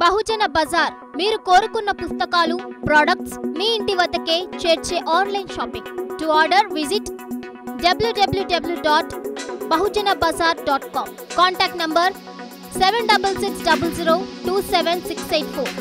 బహుజన బజార్. మీరు కోరుకున్న పుస్తకాలు ప్రొడక్ట్స్ మీ ఇంటి వద్దకే చేర్చే online shopping. To order visit WWW dot Bahujana Bazaar dot com contact number seven double six double zero two seven six eight four.